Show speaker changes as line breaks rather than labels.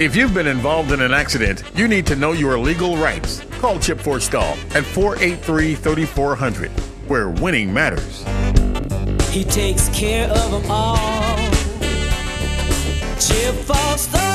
If you've been involved in an accident, you need to know your legal rights. Call Chip Forstall at 483 3400, where winning matters.
He takes care of them all. Chip Forstall.